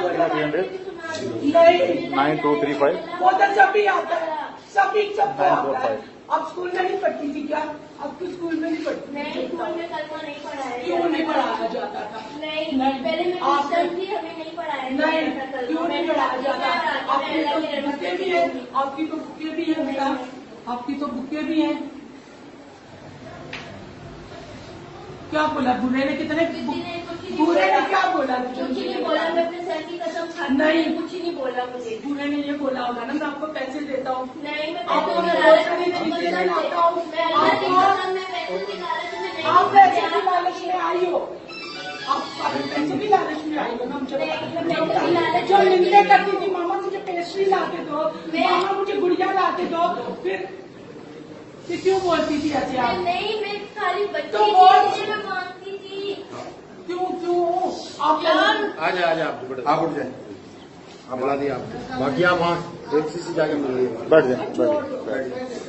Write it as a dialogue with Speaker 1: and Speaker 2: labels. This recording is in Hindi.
Speaker 1: Three hundred nine two three five.
Speaker 2: वो तो जब भी आता है सभी सबको
Speaker 1: Nine four
Speaker 2: आता है। अब स्कूल में नहीं पढ़ती थी क्या? अब तो स्कूल में नहीं पढ़ती
Speaker 3: नहीं स्कूल में कलमा नहीं पढ़ाया
Speaker 2: क्यों नहीं पढ़ाया जाता था?
Speaker 3: नहीं
Speaker 2: नहीं।
Speaker 3: पहले मैं
Speaker 2: आप-
Speaker 3: थी हमें नहीं पढ़ाया
Speaker 2: नहीं क्यों नहीं पढ़ाया जाता? आपकी तो बुके भी है आपकी तो बुके भी है बेटा। आपकी तो बुके भी हैं। क्या बोला? बुरे ने कितने बुरे ने क्या बोला
Speaker 3: बोला मैं अपने सर की कसम खाती हूँ,
Speaker 2: नहीं।
Speaker 3: कुछ ही नहीं बोला मुझे।
Speaker 2: बुरे ने ये बोला होगा ना मैं आपको पैसे देता हूँ।
Speaker 3: नहीं मैं
Speaker 2: आपको
Speaker 3: पैसों
Speaker 2: मैं
Speaker 3: की लालच
Speaker 2: सारी
Speaker 3: में
Speaker 2: हूँ। आप पैसे की। लालच आई हो। आप पैसे की लालच में आई हो ना मुझे जो निंदे करती थी मामा मुझे पेस्ट्री ला के दो मामा मुझे गुड़िया ला के दो फिर फिर क्यों बोलती थी ऐसे
Speaker 3: मैं
Speaker 2: आप?
Speaker 3: नहीं मैं खाली बच्ची
Speaker 2: तो
Speaker 3: मांगती थी।
Speaker 2: क्यों क्यों? आप
Speaker 4: आ जाए आ जाए आप उठ जाए। आप बुला दिया आप बाकी आप वहाँ जाके मिल
Speaker 1: बैठ जाए बैठ जाए।